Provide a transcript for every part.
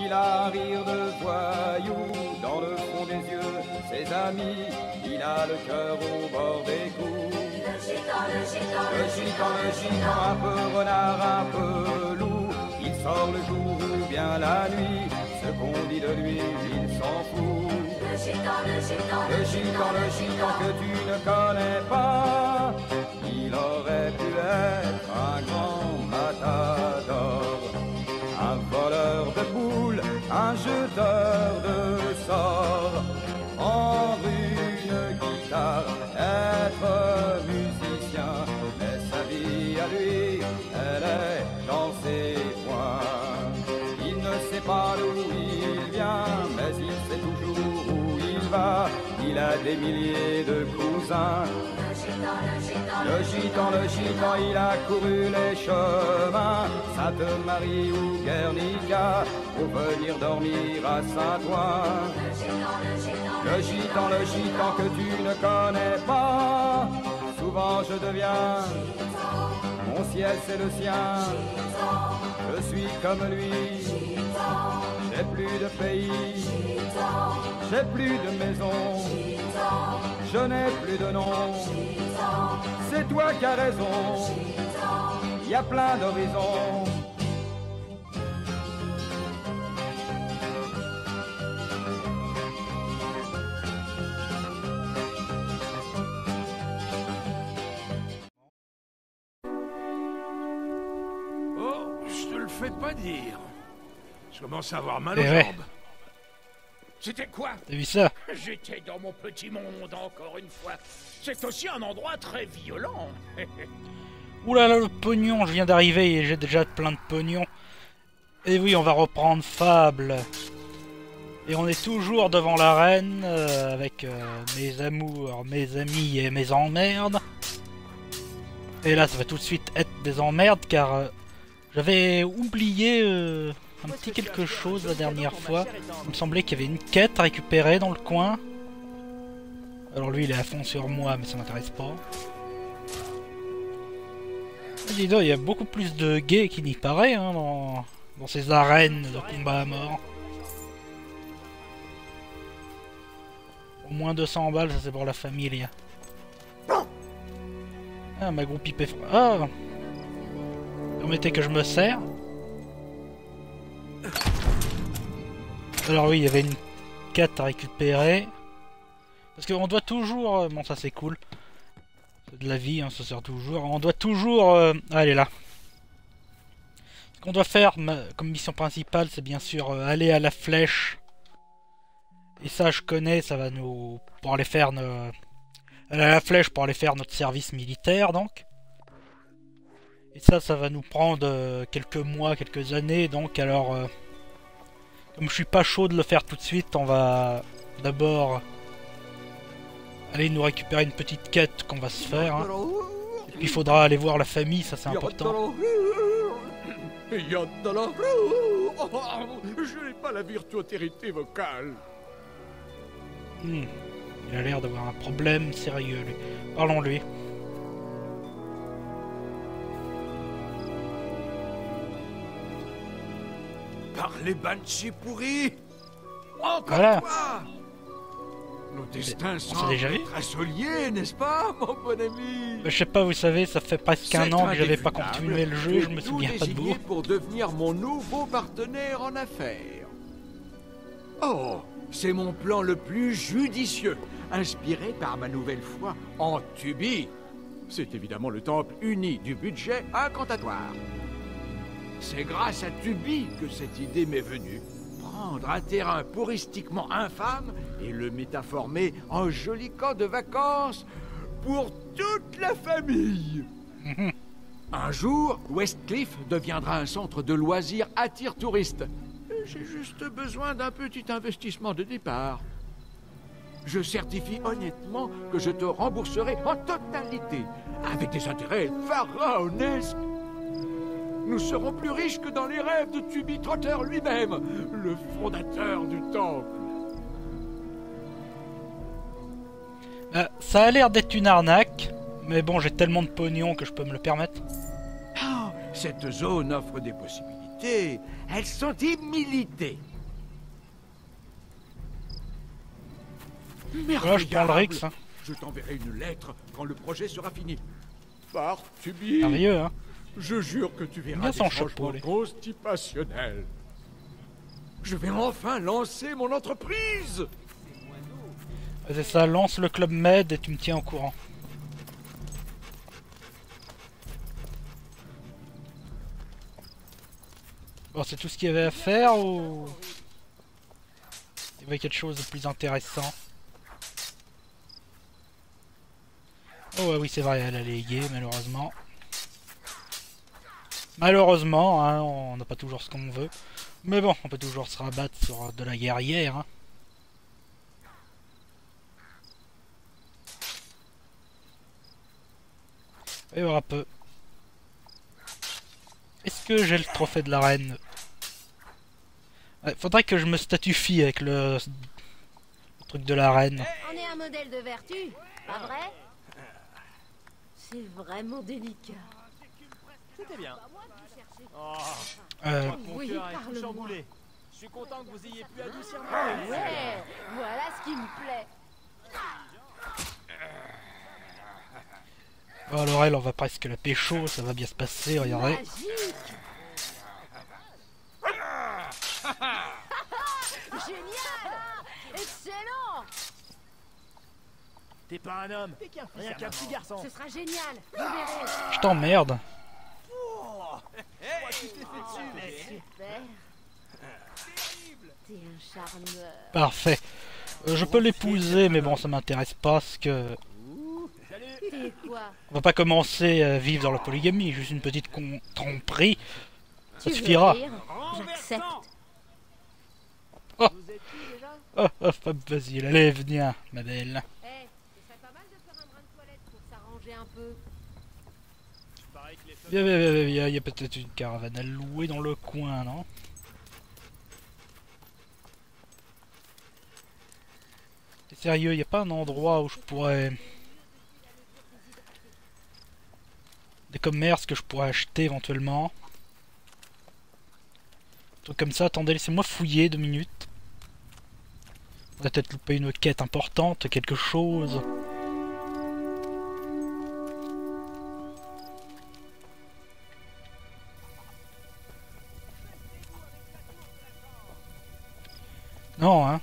Il a un rire de voyou dans le fond des yeux. Ses amis, il a le cœur au bord des coups. Le gitan, le gitan, Le gitan, le gitan, un peu renard, un peu loup. Il sort le jour ou bien la nuit. Ce qu'on dit de lui, il s'en fout. le gitan, le gitan, Le gitan, le gitan que tu ne connais pas, il aurait pu être un grand jeteur de sorts, prendre une guitare, être musicien, mais sa vie à lui, elle est dans ses poings. Il ne sait pas d'où il vient, mais il sait toujours où il va. Il a des milliers de cousins. Le gitan, le gitan, il a couru les chemins. Sainte-Marie ou Guernica, pour venir dormir à Saint-Ouen. Le gitan, le gitan que tu ne connais pas. Souvent je deviens, mon ciel c'est le sien. Je suis comme lui, j'ai plus de pays, j'ai plus de maison, je n'ai plus de nom. C'est toi qui as raison, il y a plein d'horizons. Oh, je te le fais pas dire. Je commence à avoir mal aux ouais. C'était quoi T'as vu ça J'étais dans mon petit monde encore une fois. C'est aussi un endroit très violent. Oulala, le pognon, je viens d'arriver et j'ai déjà plein de pognon. Et oui, on va reprendre Fable. Et on est toujours devant l'arène euh, avec euh, mes amours, mes amis et mes emmerdes. Et là, ça va tout de suite être des emmerdes car euh, j'avais oublié euh, un petit quelque chose la dernière fois. Il me semblait qu'il y avait une quête à récupérer dans le coin. Alors lui, il est à fond sur moi, mais ça m'intéresse pas. Ah, Dis donc, il y a beaucoup plus de gays qu'il n'y paraît hein, dans, dans ces arènes de combat à mort. Au moins 200 balles, ça c'est pour la famille. Ah, ma groupe IP... Ah Permettez que je me sers. Alors oui, il y avait une quête à récupérer. Parce qu'on doit toujours... euh, Bon, ça c'est cool. C'est de la vie, hein, ça sert toujours. On doit toujours... euh, Ah, elle est là. Ce qu'on doit faire comme mission principale, c'est bien sûr euh, aller à la flèche. Et ça, je connais, ça va nous... Pour aller faire... nos- Aller à la flèche pour aller faire notre service militaire, donc. Et ça, ça va nous prendre euh, quelques mois, quelques années, donc alors... Comme je suis pas chaud de le faire tout de suite, on va d'abord aller nous récupérer une petite quête qu'on va se faire. hein. Et puis il faudra aller voir la famille, ça c'est important. Je n'ai pas la virtuosité vocale. Hmm. Il a l'air d'avoir un problème sérieux, lui. Parlons-lui. Les banshees pourris Encore Voilà. toi Nos destins sont déjà assoliés, n'est-ce pas, mon bon ami? Euh, Je sais pas, vous savez, ça fait presque un an que j'avais pas continué le jeu, je me souviens pas de vous. pour devenir mon nouveau partenaire en affaires. Oh, c'est mon plan le plus judicieux, inspiré par ma nouvelle foi en Tubi. C'est évidemment le temple uni du budget incantatoire. C'est grâce à Tubi que cette idée m'est venue. Prendre un terrain pouristiquement infâme et le métaformer en joli camp de vacances pour toute la famille. Un jour, Westcliff deviendra un centre de loisirs attire touristes. J'ai juste besoin d'un petit investissement de départ. Je certifie honnêtement que je te rembourserai en totalité, avec des intérêts pharaonesques. Nous serons plus riches que dans les rêves de Tubi Trotter lui-même, le fondateur du temple. Euh, ça a l'air d'être une arnaque, mais bon, j'ai tellement de pognon que je peux me le permettre. Oh, Cette zone offre des possibilités. Elles sont imilitées. Là, je prends le Rix. Hein. Je t'enverrai une lettre quand le projet sera fini. Par Tubi, Sérieux, hein. Je jure que tu verras des changements constipationnels. Je vais enfin lancer mon entreprise C'est ça, lance le club med et tu me tiens au courant. Bon, c'est tout ce qu'il y avait à faire ou... Il y avait quelque chose de plus intéressant? Oh ouais, oui, c'est vrai, elle a légué, malheureusement. Malheureusement, hein, on n'a pas toujours ce qu'on veut. Mais bon, on peut toujours se rabattre sur de la guerrière. hein. Et voilà peu. Est-ce que j'ai le trophée de la reine? Ouais, Faudrait que je me statufie avec le... le truc de la reine. On est un modèle de vertu, pas vrai? C'est vraiment délicat. C'était bien. Euh, Oui, parle-moi. Je suis content que vous ayez pu adoucir mon Ah ouais, voilà ce qui me plaît. oh, Laurel, on va presque la pécho, ça va bien se passer, regardez. Génial Excellent T'es pas un homme, rien qu'un petit garçon. Ce sera génial, vous verrez. Je t'emmerde. Super. T'es un charmeur. Parfait. Euh, je peux l'épouser, mais bon, ça m'intéresse pas, parce que... On va pas commencer à vivre dans la polygamie, juste une petite tromperie. Ça suffira. J'accepte. Oh, oh, hop, vas-y, allez, viens, ma belle. Eh, ce serait pas mal de faire un brin de toilette pour s'arranger un peu. Pareil que les femmes. Viens, viens, viens, viens, il y a peut-être une caravane à louer dans le coin, non? Sérieux, il a pas un endroit où je pourrais... Des commerces que je pourrais acheter éventuellement Un comme ça, attendez, laissez-moi fouiller deux minutes. On va peut-être louper une quête importante, quelque chose. Non, hein.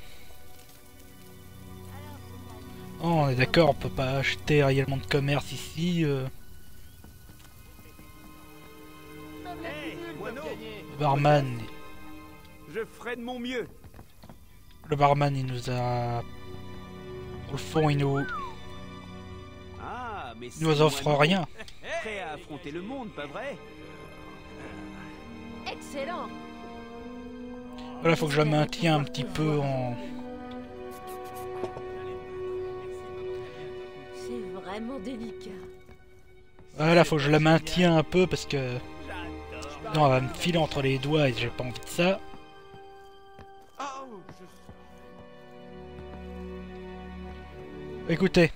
Non, on est d'accord, on peut pas acheter réellement de commerce ici. euh. Hey, Le barman, Je ferai de mon mieux. le barman, il nous a... Au fond, il nous, Ah, mais il nous offre rien. Prêt à affronter le monde, pas vrai? Excellent Voilà, faut que je la maintienne un petit peu en... C'est vraiment délicat. Voilà, faut que je la maintienne un peu parce que... Non, elle va me filer entre les doigts et j'ai pas envie de ça. Écoutez.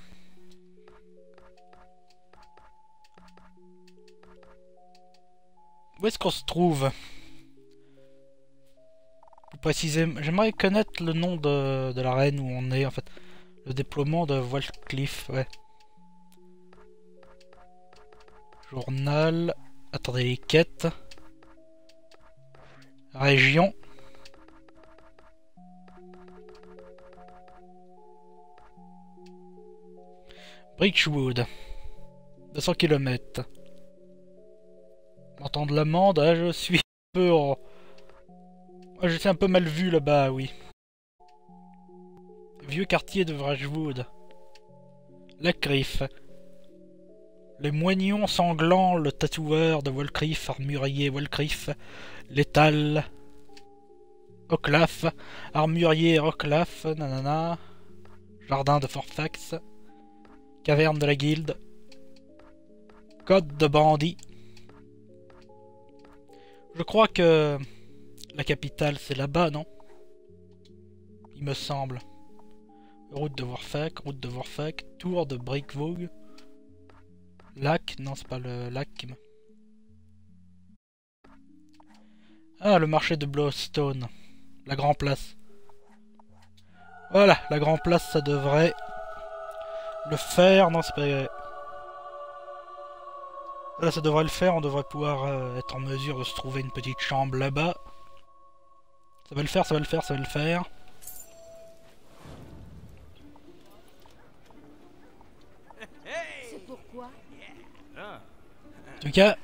Où est-ce qu'on se trouve? Précisément, j'aimerais connaître le nom de, de la reine où on est en fait. Le déploiement de Wallcliff, ouais. Journal. Attendez les quêtes. Région. Bridgewood. 200 km. Montant de l'amende, ah, je suis un peu en... Ah, je suis un peu mal vu là-bas, oui. Vieux quartier de Bridgewood. La Crif. Les moignons sanglants, le tatoueur de Walcriff, armurier Walcriff, l'étal, Oclaf, armurier Oclaf, nanana, jardin de Forfax, caverne de la guilde, code de bandit. Je crois que la capitale c'est là-bas, non? Il me semble. Route de Warfak, route de Warfak, tour de Brickvogue. Lac, non c'est pas le lac. qui me- Ah, le marché de Blowstone. La Grand Place. Voilà, la Grand Place, ça devrait le faire. Non, c'est pas... Là, ça devrait le faire. On devrait pouvoir euh, être en mesure de se trouver une petite chambre là-bas. Ça va le faire, ça va le faire, ça va le faire. C'est pourquoi En tout cas,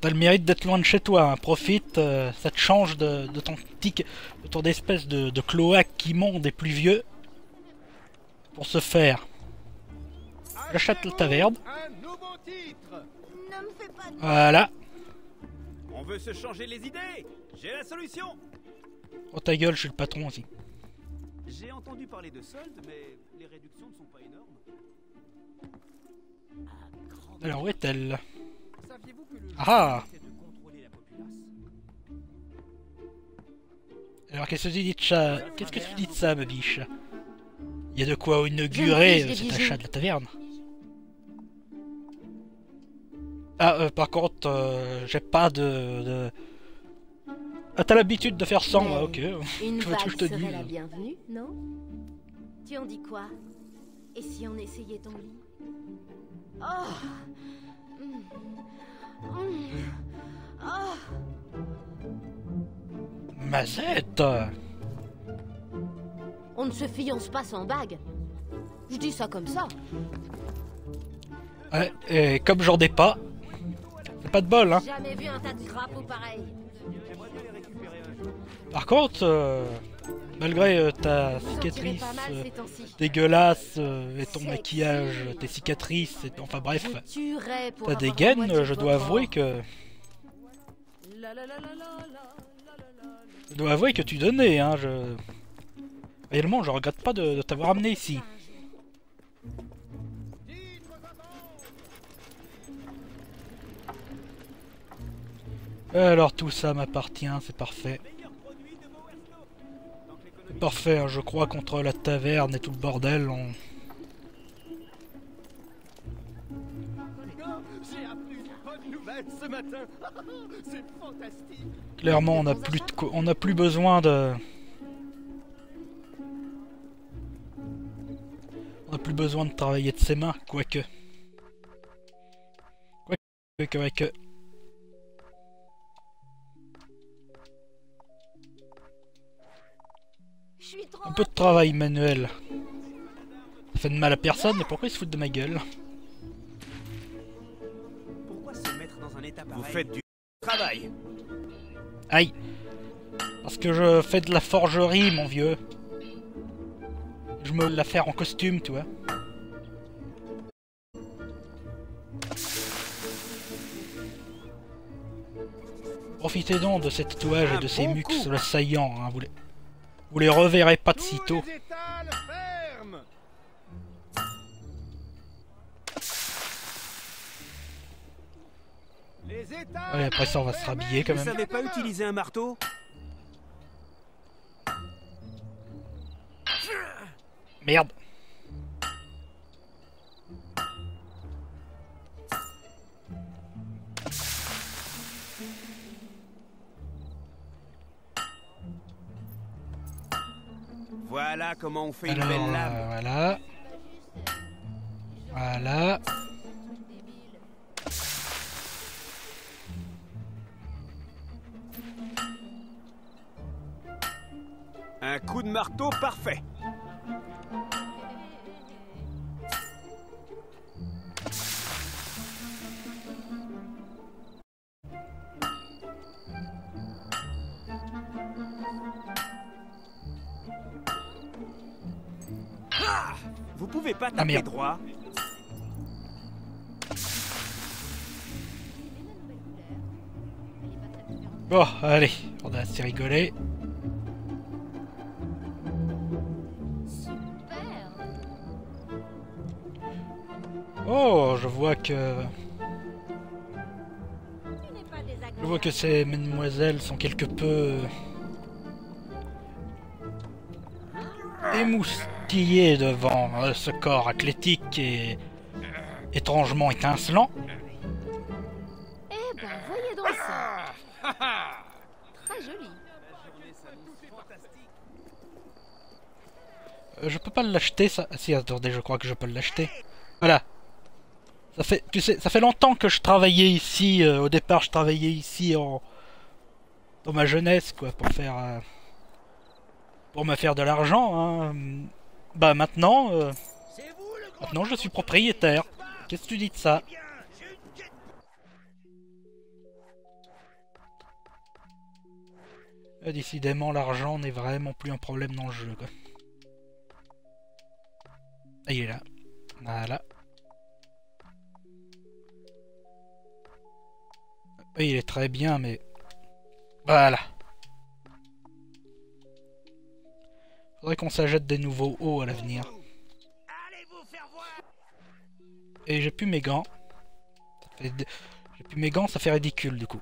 t'as le mérite d'être loin de chez toi. hein. Profite, euh, ça te change de, de ton tic, de ton espèce de, de cloaque immonde et pluvieux. Pour se faire. J'achète la taverne. Voilà. On veut se changer les idées J'ai la solution Oh ta gueule, je suis le patron aussi. J'ai entendu parler de soldes, mais les réductions ne sont pas énormes. Alors où est-elle? Saviez-vous que le jeu Ah. essaie de contrôler la populace? Alors qu'est-ce que tu dis de ça? Qu'est-ce que tu dis de ça, ma biche? Il y a de quoi inaugurer cet achat de la taverne. Ah, euh, par contre, euh, j'ai pas de... de... Ah, t'as l'habitude de faire 100, Mais bah, ok. Une Tu veux que je te dise la bienvenue, non Tu en dis quoi Et si on essayait ton lit Oh Mm. Mm. Oh Mazette On ne se fiance pas sans bague. Je dis ça comme ça. Ouais, et comme j'en ai pas, c'est pas de bol, hein. Jamais vu un tas de pareil. Par contre, malgré ta cicatrice dégueulasse et ton maquillage, tes cicatrices, et, enfin bref, ta dégaine, je dois avouer que... Je dois avouer que tu donnais, hein, je... Réellement, je regrette pas de t'avoir amené ici. Alors tout ça m'appartient, c'est parfait. Parfait, hein, je crois contre la taverne et tout le bordel, on... Clairement, on n'a plus de on n'a plus besoin de. On n'a plus besoin de travailler de ses mains, quoique. Quoique, quoique. Un peu de travail manuel. Ça fait de mal à personne, mais pourquoi ils se foutent de ma gueule Pourquoi se mettre dans un état Vous faites du travail. Aïe Parce que je fais de la forgerie, mon vieux. Je me la faire en costume, tu vois. Profitez donc de ces tatouages et de ces bon mux coup. assaillants, hein, vous les... Vous les reverrez pas de sitôt. les étals fermes Les étals Ouais, après ça, on va se rhabiller quand Vous même. savez pas utiliser un marteau? Merde Voilà comment on fait une belle lame. euh, voilà. Voilà. Un coup de marteau parfait. Vous pouvez pas taper merde. droit Bon, allez, on a assez rigolé. Oh, je vois que... Je vois que ces mesdemoiselles sont quelque peu... devant euh, ce corps athlétique et étrangement étincelant. Eh ben, voyez donc ça. très joli. Euh, je peux pas l'acheter ça. Ah, si, attendez, je crois que je peux l'acheter. Voilà. Ça fait, tu sais, ça fait longtemps que je travaillais ici. euh, au départ, je travaillais ici en dans ma jeunesse, quoi, pour faire euh, pour me faire de l'argent. Hein. Bah maintenant, euh, maintenant je suis propriétaire. Qu'est-ce que tu dis de ça? Euh, Décidément, l'argent n'est vraiment plus un problème dans le jeu, quoi. Il est là. Voilà. Il est très bien, mais... Voilà. Faudrait qu'on s'achète des nouveaux hauts à l'avenir. Et j'ai plus mes gants. Fait J'ai plus mes gants, ça fait ridicule du coup.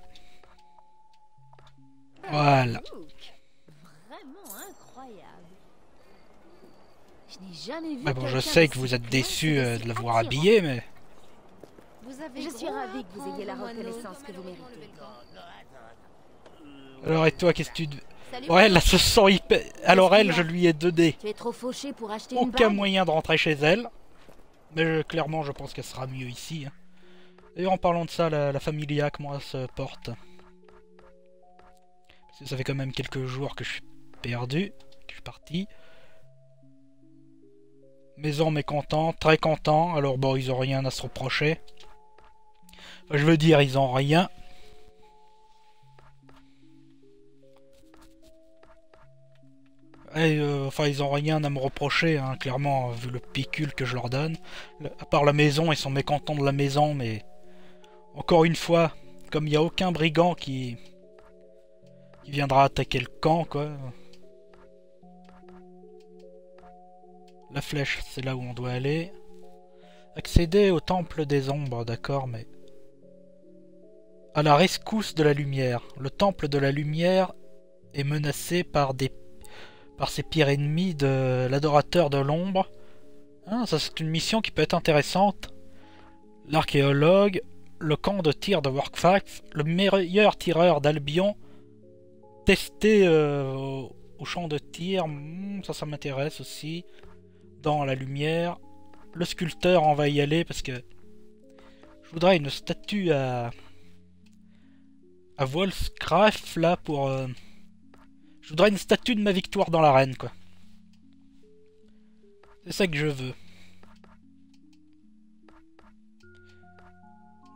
Voilà. Look. Vraiment incroyable. Je n'ai jamais vu Mais bon, je sais que vous êtes déçus euh, de l'avoir habillé, mais... Vous avez Je suis ravie que vous ayez la reconnaissance que vous méritez. Alors et toi, qu'est-ce que tu... Salut, Ouais, là, se sent hyper... Alors elle, je lui ai 2D. Tu es trop fauché pour acheter Aucun moyen de rentrer chez elle. Mais euh, clairement, je pense qu'elle sera mieux ici. hein. D'ailleurs, en parlant de ça, la, la familia, comment elle se porte Parce que ça fait quand même quelques jours que je suis perdu, que je suis parti. Maison mécontent, très content. Alors bon, ils ont rien à se reprocher. Enfin, je veux dire, ils ont rien. Euh, enfin, ils ont rien à me reprocher, hein, clairement, vu le picule que je leur donne. À part la maison, ils sont mécontents de la maison, mais encore une fois, comme il n'y a aucun brigand qui qui viendra attaquer le camp, quoi. La flèche, c'est là où on doit aller. Accéder au temple des ombres, d'accord, mais à la rescousse de la lumière. Le temple de la lumière est menacé par des par ses pires ennemis de l'adorateur de l'ombre. Ah, ça c'est une mission qui peut être intéressante. L'archéologue, le camp de tir de Workfax, le meilleur tireur d'Albion, testé euh, au, champ de tir, hmm, ça ça m'intéresse aussi. Dans la lumière, le sculpteur, on va y aller parce que je voudrais une statue à à Volscraft là pour euh, je voudrais une statue de ma victoire dans l'arène, quoi. C'est ça que je veux.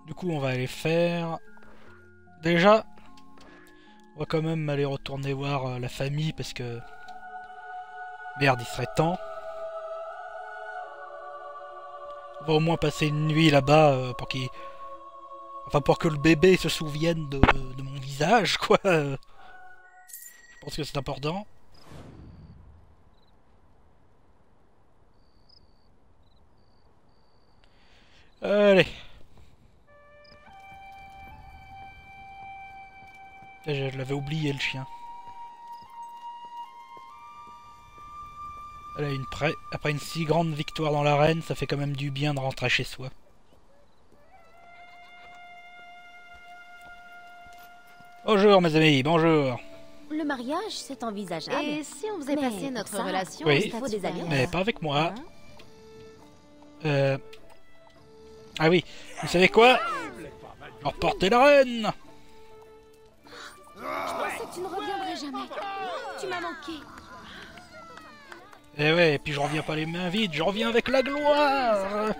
Du coup, on va aller faire... Déjà, on va quand même aller retourner voir euh, la famille, parce que... Merde, il serait temps. On va au moins passer une nuit là-bas euh, pour qu'il... Enfin, pour que le bébé se souvienne de, de mon visage, quoi. Pense que c'est important. Allez. Eh, Je l'avais oublié le chien. Après une si grande victoire dans l'arène, ça fait quand même du bien de rentrer chez soi. Bonjour mes amis, bonjour. Le mariage, c'est envisageable. Et si on faisait Mais passer notre ça, relation Oui. au il faut statut des alliances. Mais pas avec moi. Hein Euh... Ah oui, vous savez quoi? Emportez la reine Je pensais que tu ne reviendrais jamais. Tu m'as manqué. Eh ouais, et puis je reviens pas les mains vides, je reviens avec la gloire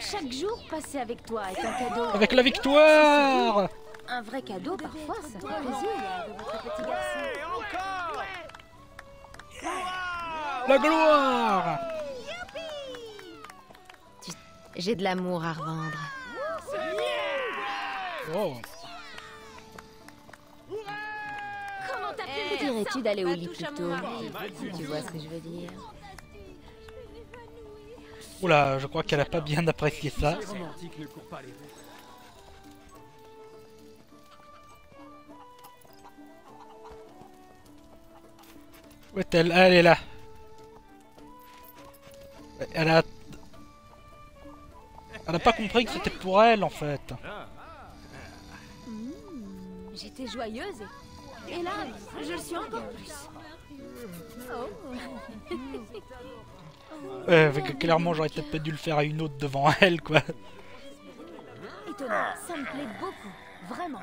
Chaque jour passé avec toi est un cadeau. Avec la victoire Un vrai cadeau, parfois, ça fait plaisir de votre petit garçon. La gloire J'ai de l'amour à revendre. Oh, Comment t'as pu Que me dire dirais-tu d'aller au lit plus tôt tu vois ce que je veux dire. Oula, je crois qu'elle a pas bien apprécié ça. Où est-elle Ah, Elle est là. Elle a... Elle a pas compris que c'était pour elle, en fait. J'étais joyeuse et... et là, je le suis encore plus. Oh. Que clairement, j'aurais peut-être pas dû le faire à une autre devant elle, quoi. Étonnant, ça me plaît beaucoup, vraiment.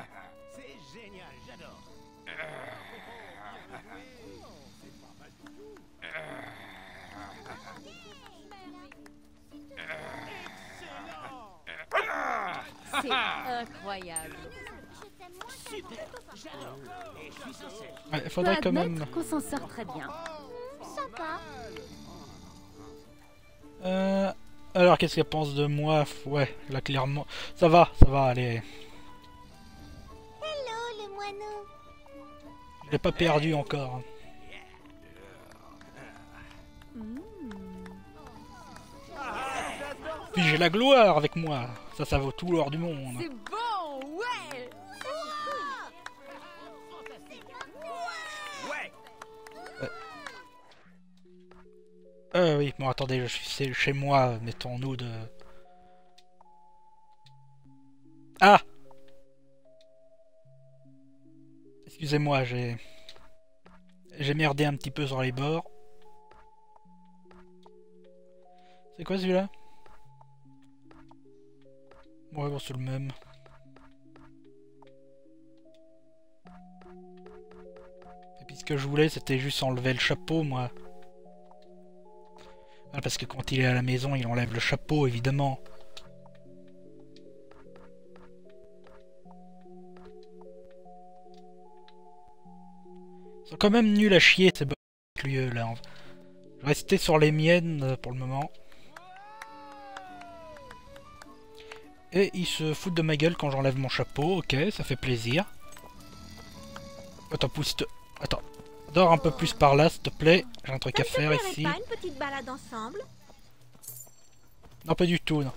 C'est incroyable. Ouais, Je faudrait quand même... qu'on s'en sort très bien. Sympa. Euh... Alors, qu'est-ce qu'elle pense de moi? Ouais, là, clairement... Ça va, ça va, allez. Hello, le moineau. Je l'ai pas perdu encore. Puis j'ai la gloire avec moi. Ça, ça vaut tout l'or du monde. C'est bon, ouais. Ouais. Euh, oui, bon, attendez, je suis c'est chez moi, mettons-nous de... Ah Excusez-moi, j'ai... J'ai merdé un petit peu sur les bords. C'est quoi celui-là? Ouais, bon, c'est le même. Et puis ce que je voulais, c'était juste enlever le chapeau, moi. Ah, parce que quand il est à la maison, il enlève le chapeau, évidemment. Ils sont quand même nuls à chier, ces lieux là. Je vais rester sur les miennes euh, pour le moment. Et ils se foutent de ma gueule quand j'enlève mon chapeau, ok, ça fait plaisir. Attends, pousse -te... Attends, dors un peu plus par là, s'il te plaît. J'ai un truc à faire ici. pas une petite balade ensemble? Non, pas du tout, non.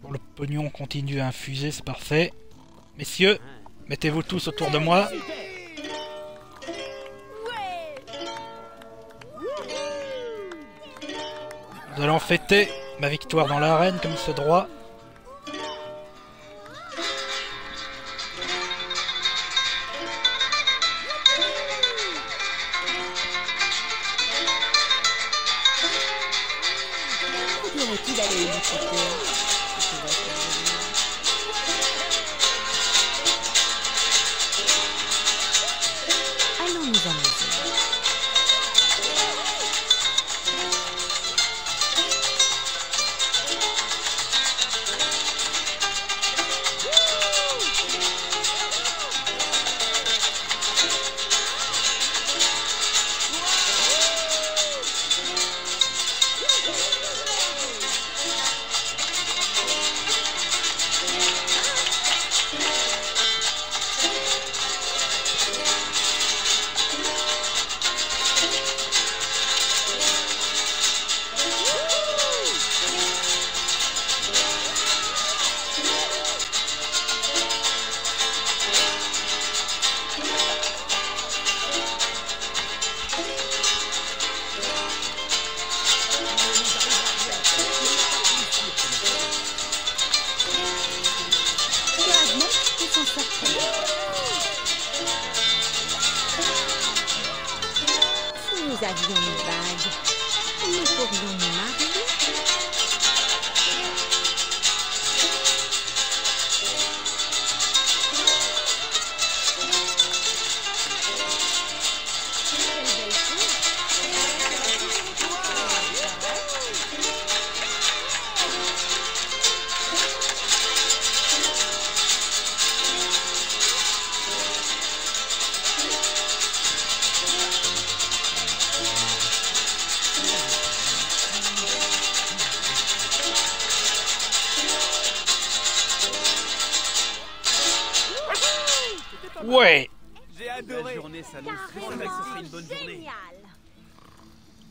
Bon, le pognon continue à infuser, c'est parfait. Messieurs, mettez-vous tous autour de moi. Nous allons fêter ma victoire dans l'arène comme il se droit. Dirais-tu d'aller écouter Allons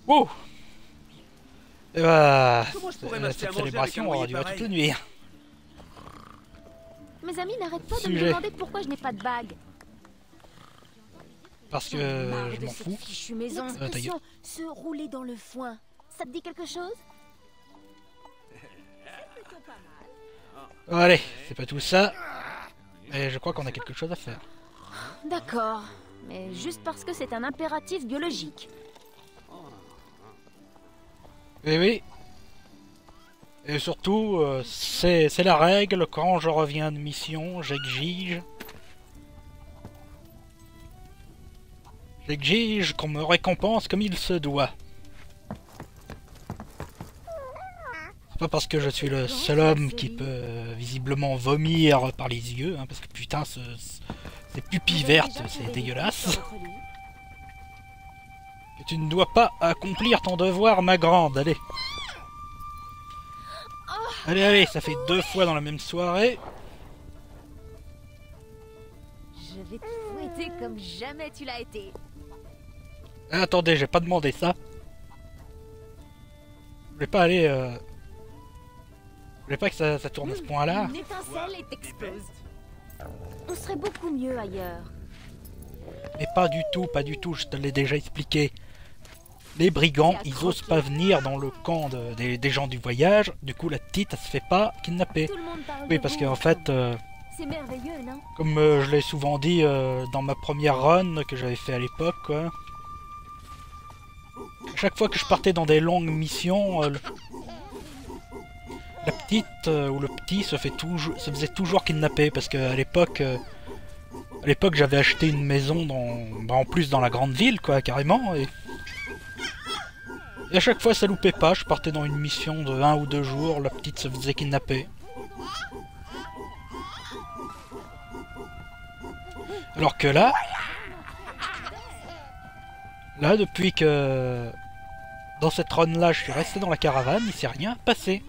Wouh Et bah, Comment je pourrais euh, m'acheter cette à manger célébration avec un aura dû loyer toute la nuit. Mes amis n'arrêtent pas de me demander pourquoi je n'ai pas de bague. Parce que je de m'en cette fous. fichue maison. Euh, ta gueule. L'expression se rouler dans le foin. Ça te dit quelque chose? Allez, c'est pas tout ça. Et je crois qu'on a quelque chose à faire. D'accord, mais juste parce que c'est un impératif biologique. Oui, oui. Et surtout, euh, c'est la règle, quand je reviens de mission, j'exige... J'exige qu'on me récompense comme il se doit. C'est pas parce que je suis le seul homme qui peut euh, visiblement vomir par les yeux, hein, parce que putain, ce- ces pupilles vertes, c'est dégueulasse. Tu ne dois pas accomplir ton devoir, ma grande, allez. Allez, allez, ça fait deux fois dans la même soirée. Je vais te fouetter comme jamais tu l'as été. Ah, attendez, j'ai pas demandé ça. Je vais pas aller... Euh... Je voulais pas que ça, ça tourne à ce point-là. Une étincelle et t'explose. On serait beaucoup mieux ailleurs. Mais pas du tout, pas du tout, je te l'ai déjà expliqué. Les brigands, ils osent pas venir dans le camp de- des, des gens du voyage. Du coup, la petite, elle se fait pas kidnapper. Oui, parce qu'en fait, euh, C'est merveilleux, non? comme euh, je l'ai souvent dit euh, dans ma première run que j'avais fait à l'époque, quoi. Chaque fois que je partais dans des longues missions, euh, le- la petite ou le petit se, fait toujours, se faisait toujours kidnapper parce qu'à l'époque, à l'époque j'avais acheté une maison dans, bah, en plus dans la grande ville, quoi, carrément. Et, et à chaque fois ça loupait pas, je partais dans une mission de un ou deux jours, la petite se faisait kidnapper. Alors que là, là depuis que dans cette run là je suis resté dans la caravane, il s'est rien passé.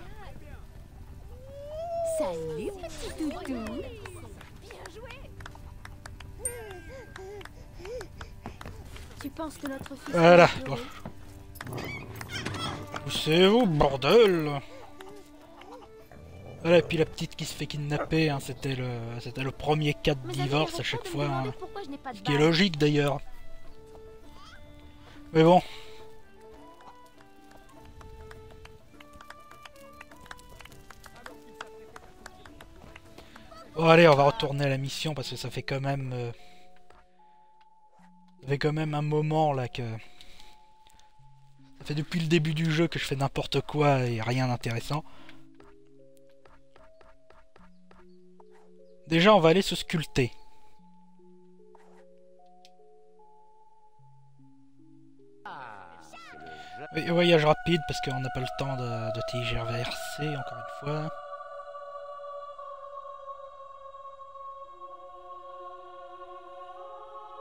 Salut, petit toutou. Tu penses que notre fils... Voilà. Heureux Poussez-vous, bordel? Voilà, et puis la petite qui se fait kidnapper, hein, c'était le c'était le premier cas de divorce à chaque fois. hein. Ce qui est logique d'ailleurs. Mais bon. Bon allez, on va retourner à la mission parce que ça fait quand même... euh, Ça fait quand même un moment là que... Ça fait depuis le début du jeu que je fais n'importe quoi et rien d'intéressant. Déjà, on va aller se sculpter. Voyage rapide parce qu'on n'a pas le temps de, de tergiverser encore une fois.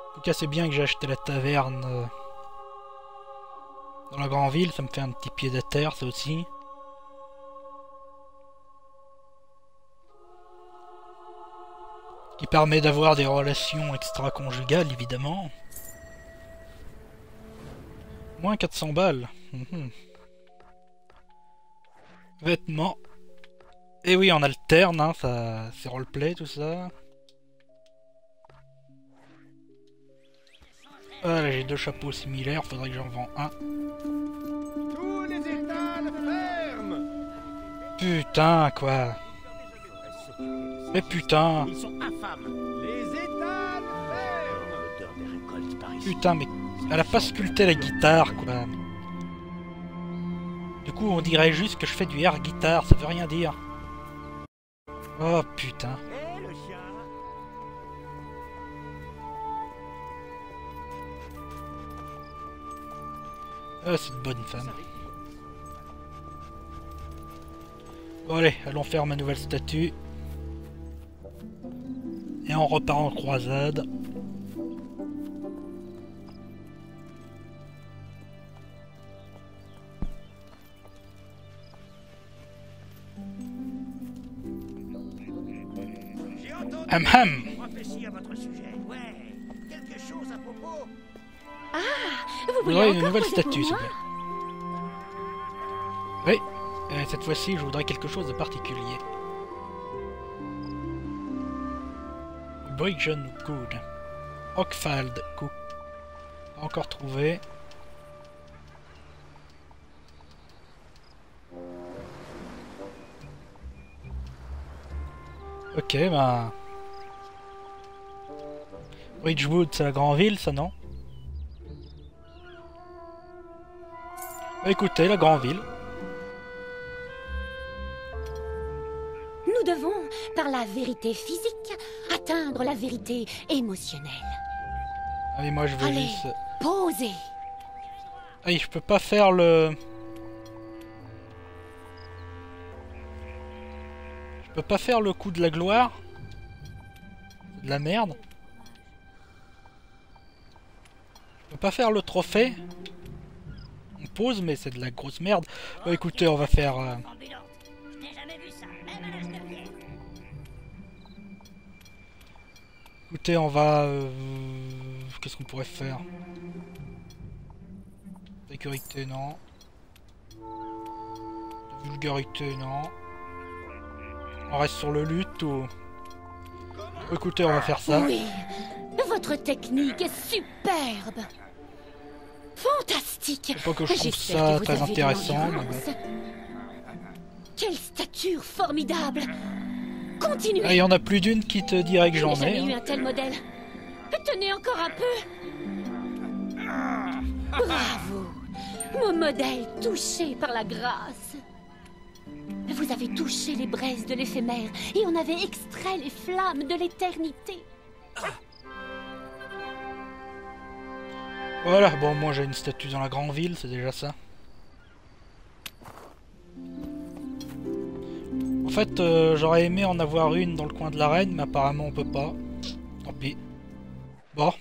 En tout cas, c'est bien que j'ai acheté la taverne euh, dans la grande ville. Ça me fait un petit pied de terre, ça aussi. Qui permet d'avoir des relations extra-conjugales, évidemment. Moins 400 balles. Mhm. Vêtements. Et oui, on alterne, hein, ça, c'est roleplay, tout ça. Voilà, j'ai deux chapeaux similaires, faudrait que j'en vends un. Putain, quoi. Mais putain, Ils sont infâmes. Les étals ferment L'odeur des récoltes par ici. putain, mais elle a pas sculpté la guitare, quoi. Du coup, on dirait juste que je fais du air guitare, ça veut rien dire. Oh putain. Et le chien Ah, c'est une bonne femme. Bon allez, allons faire ma nouvelle statue. Et on repart en croisade. Hum hum. Ouais, Vous encore une nouvelle statue, s'il moi? te cette fois-ci, je voudrais quelque chose de particulier. Boyjon Good. Cook. Encore trouvé. Ok, ben... Ridgewood, c'est la grande ville, ça non? Écoutez, la grande ville. Vérité physique, atteindre la vérité émotionnelle. Mais moi je veux Allez. juste... Posez. Ah, je peux pas faire le... Je peux pas faire le coup de la gloire de la merde. Je peux pas faire le trophée On pose mais c'est de la grosse merde. Bah écoutez, on va faire... euh, Écoutez, on va... euh, Qu'est-ce qu'on pourrait faire? Sécurité, non. Vulgarité, non. On reste sur le lutte ou... Écoutez, on va faire ça. Oui, votre technique est superbe. Fantastique. Pas que je trouve ça très intéressant, mais. Quelle stature formidable. Continuez. Ah, Il y en a plus d'une qui te dirait que j'en ai. jamais eu hein. un tel modèle. Tenez encore un peu. Bravo. Mon modèle touché par la grâce. Vous avez touché les braises de l'éphémère et on avait extrait les flammes de l'éternité. Voilà, bon, moi j'ai une statue dans la grande ville, c'est déjà ça. Fait, euh, j'aurais aimé en avoir une dans le coin de l'arène, mais apparemment on peut pas. Tant pis. Bon,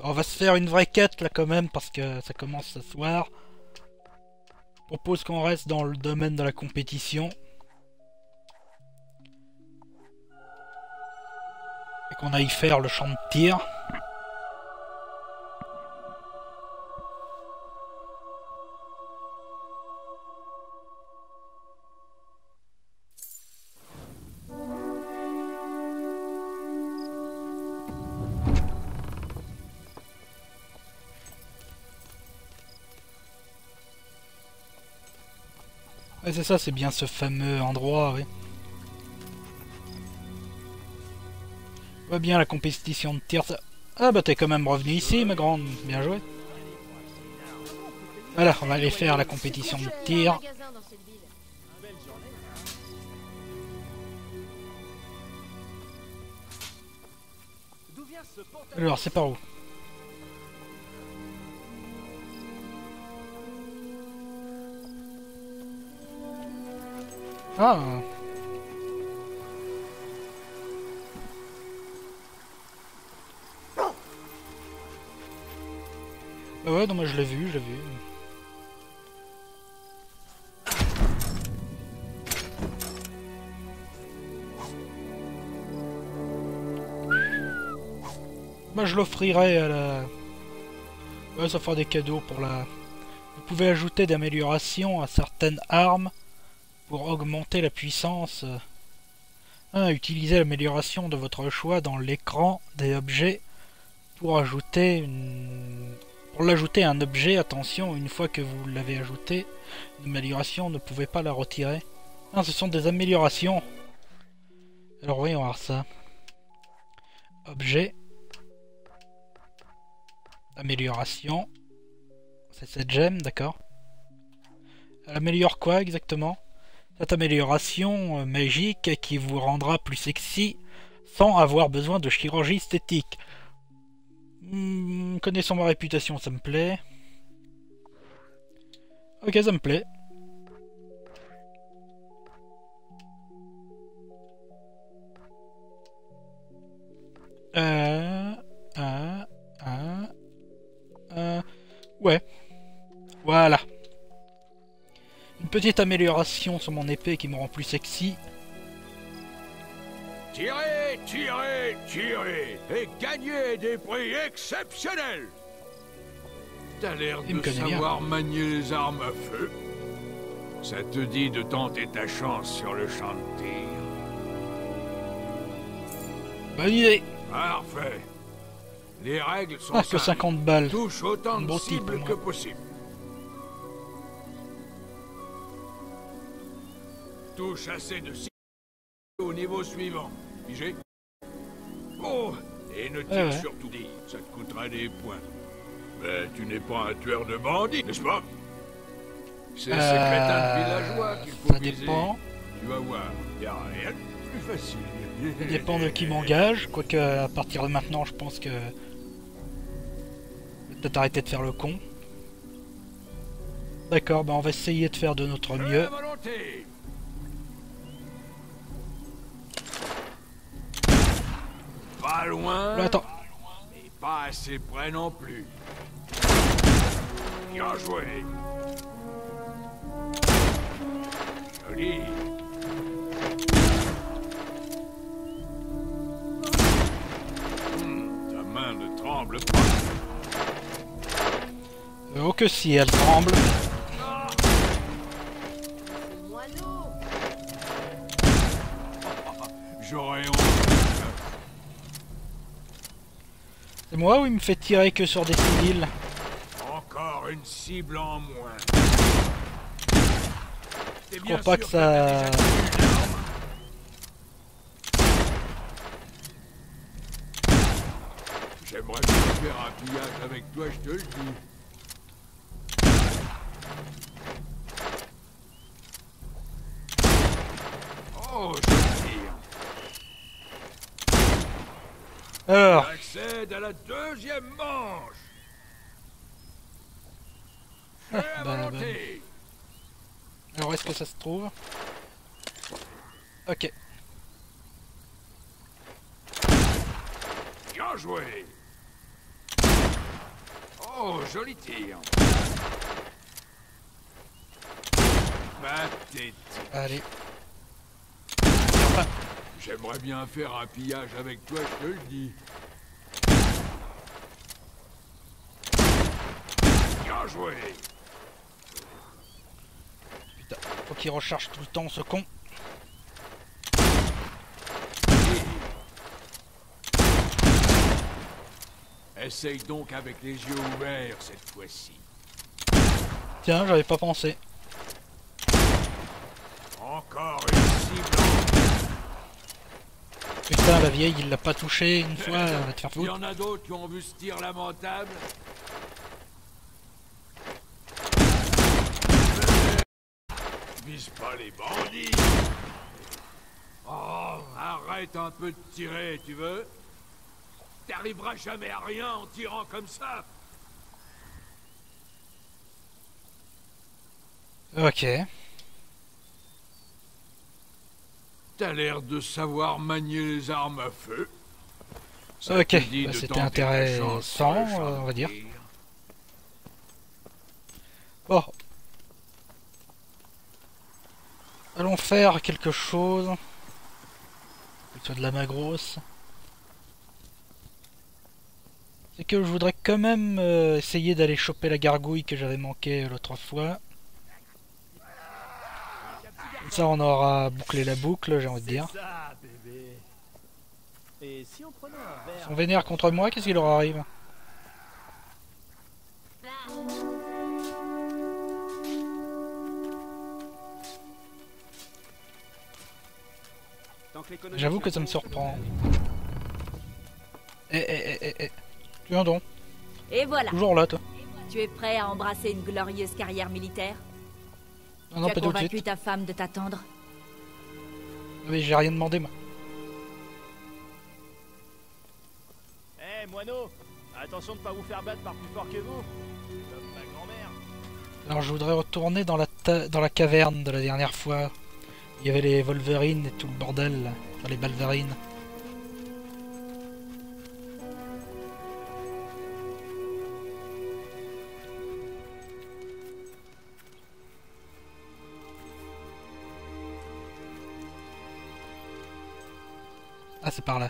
on va se faire une vraie quête là quand même, parce que ça commence ce soir. Je propose qu'on reste dans le domaine de la compétition. Et qu'on aille faire le champ de tir. C'est ça, c'est bien ce fameux endroit, oui. Je vois bien la compétition de tir. Ah bah t'es quand même revenu ici, ma grande. Bien joué. Voilà, on va aller faire la compétition de tir. Alors, c'est par où? Ah Bah ouais, non, moi je l'ai vu, je l'ai vu. Bah je l'offrirai à la... Ouais, ça fera des cadeaux pour la... Vous pouvez ajouter des améliorations à certaines armes pour augmenter la puissance. Ah, utilisez l'amélioration de votre choix dans l'écran des objets pour ajouter une... Pour l'ajouter à un objet, attention, une fois que vous l'avez ajouté, une amélioration, ne pouvez pas la retirer. Ah, ce sont des améliorations. Alors voyons voir ça. Objet. Amélioration. C'est cette gemme, d'accord. Elle améliore quoi exactement? Cette amélioration euh, magique qui vous rendra plus sexy sans avoir besoin de chirurgie esthétique. Hmm, connaissant ma réputation, ça me plaît. Ok, ça me plaît. Euh... Euh... Euh... Ouais. Voilà. Une petite amélioration sur mon épée qui me rend plus sexy. Tirez, tirez, tirez et gagnez des prix exceptionnels. T'as l'air de bien. savoir manier les armes à feu. Ça te dit de tenter ta chance sur le champ de tir. Bonne idée Parfait. Les règles sont Ah, que simples. 50 balles. Touche autant de bon cibles que possible. Touche assez de au niveau suivant. Pigé Oh Et ne tire Ouais, ouais. surtout dit, ça te coûtera des points. Mais tu n'es pas un tueur de bandits, n'est-ce pas? C'est ces crétins de villageois qu'il faut Euh, ça viser. dépend. Tu vas voir, y a rien de plus facile. Ça dépend de qui m'engage. Quoique, à partir de maintenant, je pense que. Peut-être arrêter de faire le con. D'accord, bah on va essayer de faire de notre mieux. Pas loin, Là, attends, mais pas assez près non plus. Bien joué. Joli. Hmm, ta main ne tremble pas. Oh que si, elle tremble. Moineau J'aurais honte. C'est moi ou il me fait tirer que sur des civils Encore une cible en moins. Je crois pas que ça- J'aimerais bien faire un pillage avec toi, je te le dis. Oh, je tire. Alors, J'accède à la deuxième manche. Bah, volonté. alors est-ce que ça se trouve? Ok. Bien joué. Oh, joli tir. Pathétique. Allez. J'aimerais bien faire un pillage avec toi, je te le dis. Bien joué. Putain, faut qu'il recharge tout le temps ce con. Essaye donc avec les yeux ouverts cette fois-ci. Tiens, j'avais pas pensé. Encore une cible. Putain, la vieille, il l'a pas touché une fois, elle va te faire Il y foutre. en a d'autres qui ont vu ce tir lamentable. Pas les bandits. Oh, arrête un peu de tirer, tu veux? T'arriveras jamais à rien en tirant comme ça. Ok. T'as l'air de savoir manier les armes à feu. Ça Ok, bah, c'était intéressant, on va dire. Bon. Allons faire quelque chose. Plutôt de la magrosse. C'est que je voudrais quand même euh, essayer d'aller choper la gargouille que j'avais manqué l'autre fois. Comme ça on aura bouclé la boucle, j'ai envie de dire. Ça, bébé. Et si on prenait un Ils verre sont vénères contre moi, qu'est-ce qui leur arrive? J'avoue que ça me surprend. Eh eh eh eh eh. Tu viens donc Et voilà, Toujours là toi tu es prêt à embrasser une glorieuse carrière militaire? Non non Tu as pas tout de convaincu suite. ta femme de t'attendre? Mais j'ai rien demandé moi. Eh, moineau Attention de pas vous faire battre par plus fort que vous Comme ma grand-mère Alors je voudrais retourner dans la, ta- dans la caverne de la dernière fois. Il y avait les Wolverines et tout le bordel, là. Les Balverines. Ah c'est par là.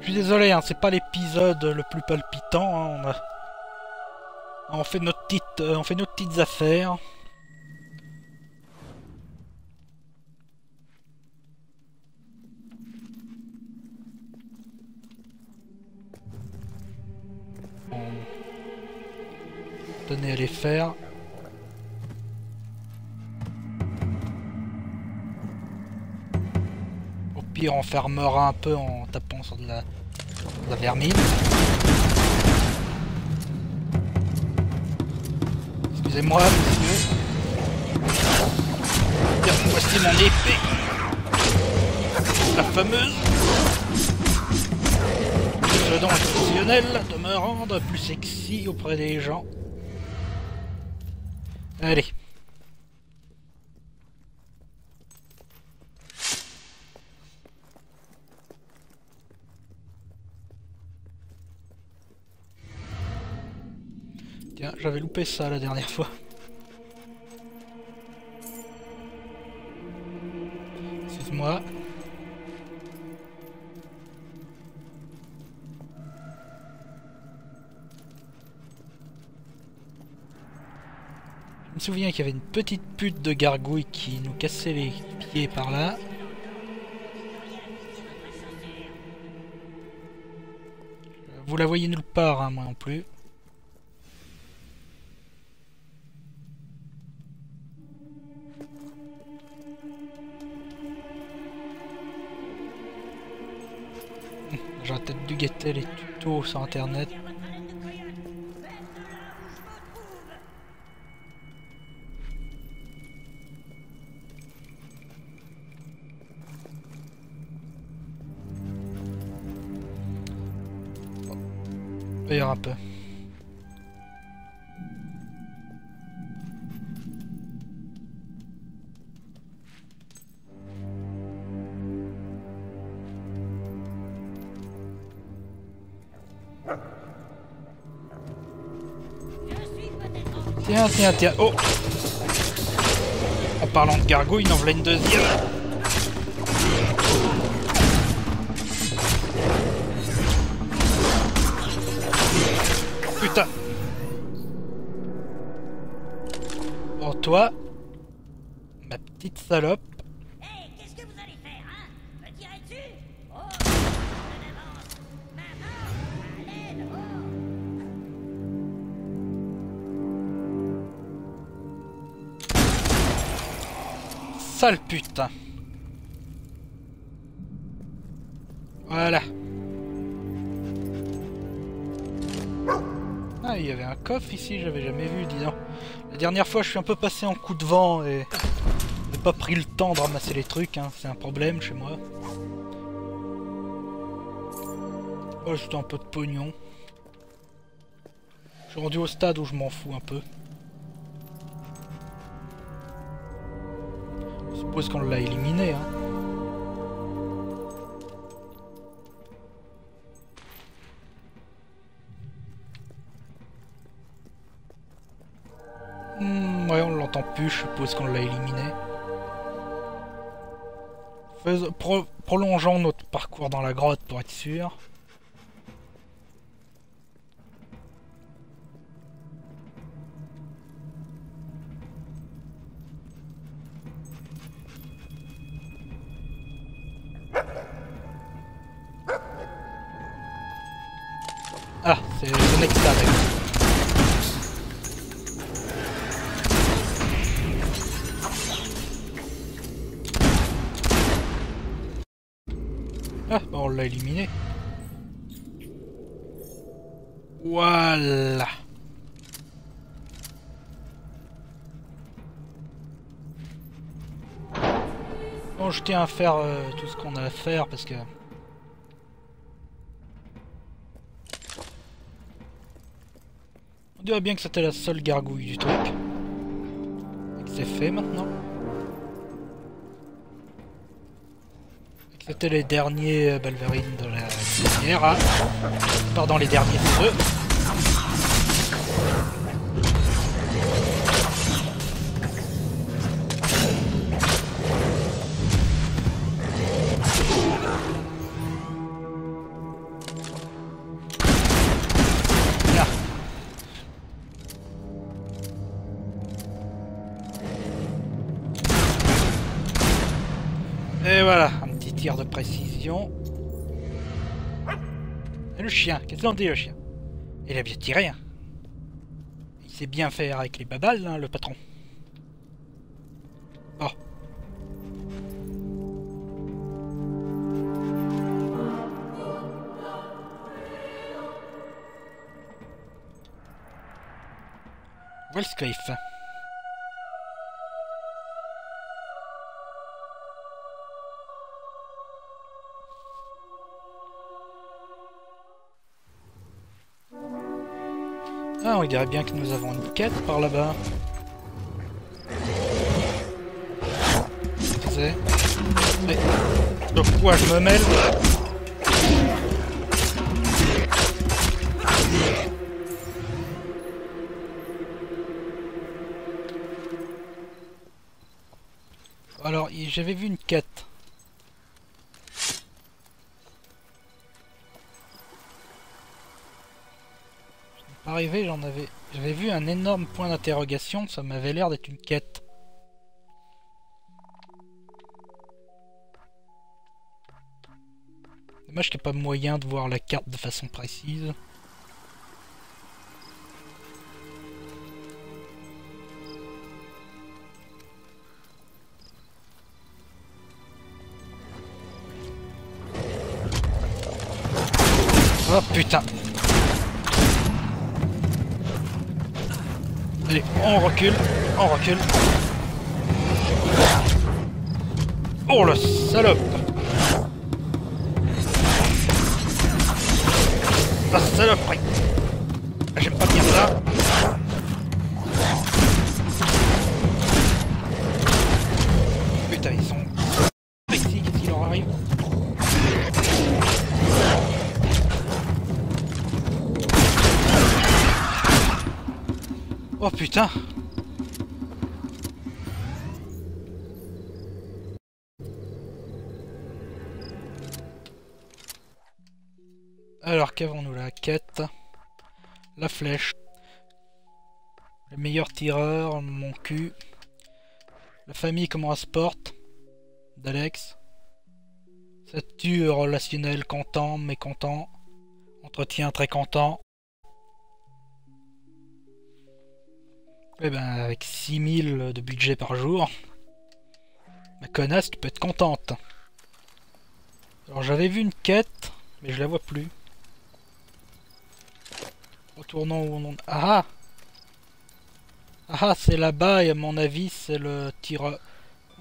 Je suis désolé, hein, c'est pas l'épisode le plus palpitant. hein, on, a... On fait, notre petite, euh, on fait nos petites affaires. Tenez à les faire. Au pire, on fermera un peu en tapant sur de la, sur de la vermine. Excusez-moi, monsieur. Tiens, voici mon épée. La fameuse. Le don exceptionnel de me rendre plus sexy auprès des gens. Allez. J'avais loupé ça la dernière fois. Excuse-moi. Je me souviens qu'il y avait une petite pute de gargouille qui nous cassait les pieds par là. Vous la voyez nulle part, hein, moi non plus. Guetter les tutos sur internet. D'ailleurs un peu. Tiens, tiens, tiens. Oh En parlant de gargouille, il en voilà une deuxième. Putain Bon, toi, ma petite salope. Sale putain. Voilà. Ah, il y avait un coffre ici, j'avais jamais vu, dis donc. La dernière fois, je suis un peu passé en coup de vent et j'ai pas pris le temps de ramasser les trucs, hein. c'est un problème chez moi. Oh, juste un peu de pognon. Je suis rendu au stade où je m'en fous un peu. Suppose qu'on l'a éliminé, hein. Hmm, ouais, on l'entend plus, je suppose qu'on l'a éliminé. Fais- pro- prolongeons notre parcours dans la grotte pour être sûr. C'est stade. Ah, bah on l'a éliminé. Voilà. Bon, je tiens à faire euh, tout ce qu'on a à faire parce que... Dirait bien que c'était la seule gargouille du truc. C'est fait maintenant. C'était les derniers euh, balverines de la dernière. hein. Pardon, les derniers feux. Là. qu'est-ce qu'il dit le chien. Il a bien tiré. Il sait bien faire avec les babales, hein, le patron. Bon. Wolfscliff. On dirait bien que nous avons une quête par là-bas. Mais... De quoi je me mêle? Alors, j'avais vu une quête. J'en avais... J'avais vu un énorme point d'interrogation, ça m'avait l'air d'être une quête. Dommage qu'il n'y ait pas moyen de voir la carte de façon précise. Oh putain Allez, on recule, on recule. Oh le salope La saloperie J'aime pas bien ça. Alors qu'avons-nous là? Quête. La flèche. Le meilleur tireur, mon cul. La famille comment se porte? D'Alex. Statut relationnel content, mécontent. Entretien très content. Eh ben, avec 6000 de budget par jour, ma connasse, tu peux être contente. Alors j'avais vu une quête, mais je la vois plus. Retournons où on... Ah Ah c'est là-bas et à mon avis c'est le tir... À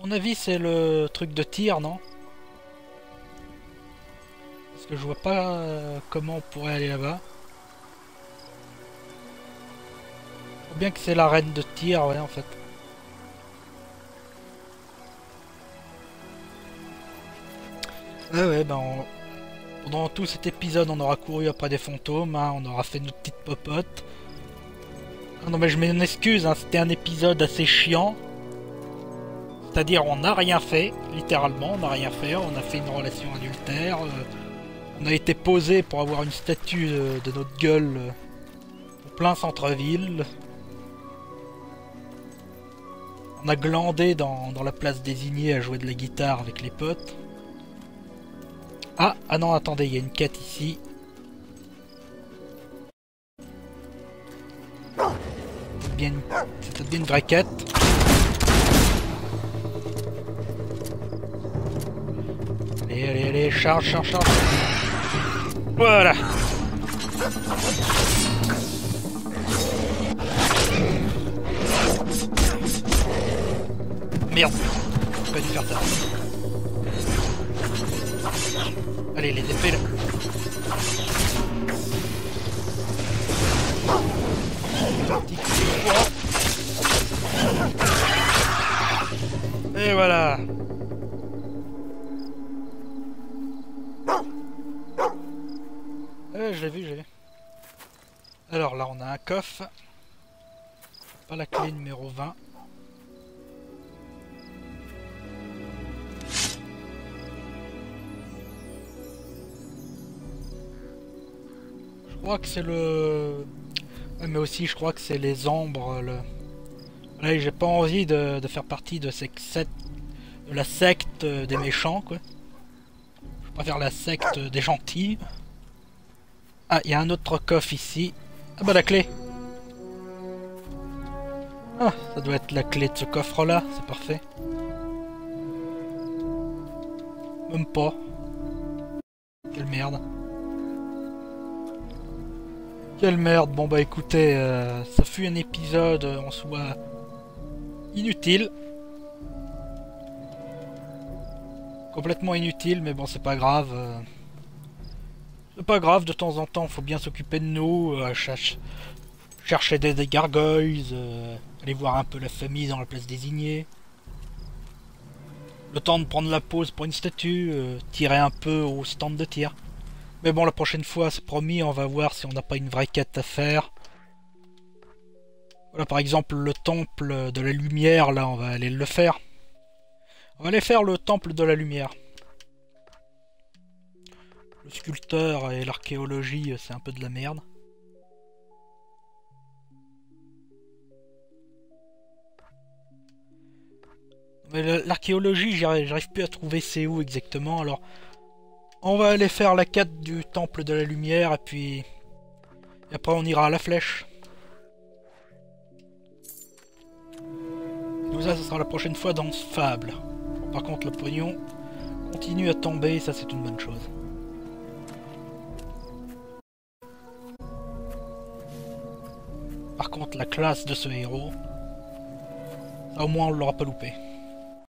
mon avis c'est le truc de tir, non? Parce que je vois pas euh, comment on pourrait aller là-bas. Bien que c'est l'arène de tir, ouais, en fait. Ouais, ouais, ben on- pendant tout cet épisode, on aura couru après des fantômes, hein, on aura fait notre petite popote. Ah non, mais je m'en excuse, hein, c'était un épisode assez chiant. C'est-à-dire, on n'a rien fait, littéralement, on n'a rien fait, on a fait une relation adultère. euh, on a été posé pour avoir une statue euh, de notre gueule euh, plein centre-ville. On a glandé dans, la place désignée à jouer de la guitare avec les potes. Ah, ah non, attendez, il y a une quête ici. C'est bien, bien une vraie quête. Allez, allez, allez, charge, charge, charge. Voilà. Merde, pas dû faire. Allez, les épées là. Et voilà. Euh, je l'ai vu, je l'ai vu. Alors là, on a un coffre. Pas la clé numéro 20. Crois que c'est le... Mais aussi, je crois que c'est les ombres. Le... Là, j'ai pas envie de, de faire partie de la secte des méchants, quoi. Je préfère la secte des gentils. Ah, il y a un autre coffre ici. Ah bah la clé Ah, ça doit être la clé de ce coffre-là, c'est parfait. Même pas. Quelle merde. Quelle merde. Bon bah écoutez, euh, ça fut un épisode euh, en soi inutile. Complètement inutile, mais bon c'est pas grave. euh. C'est pas grave, de temps en temps, faut bien s'occuper de nous, cherche- chercher des, des gargoyles, aller voir un peu la famille dans la place désignée. Le temps de prendre la pause pour une statue, tirer un peu au stand de tir. Mais bon, la prochaine fois, c'est promis, on va voir si on n'a pas une vraie quête à faire. Voilà, par exemple, le temple de la lumière, là, on va aller le faire. On va aller faire le temple de la lumière. Le sculpteur et l'archéologie, c'est un peu de la merde. Mais l'archéologie, j'arrive plus à trouver c'est où exactement, alors... On va aller faire la quête du temple de la lumière, et puis... Après on ira à la flèche. Tout ça, ce sera la prochaine fois dans Fable. Par contre, le pognon continue à tomber, ça c'est une bonne chose. Par contre, la classe de ce héros, ça au moins on l'aura pas loupé.